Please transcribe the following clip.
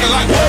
nigga like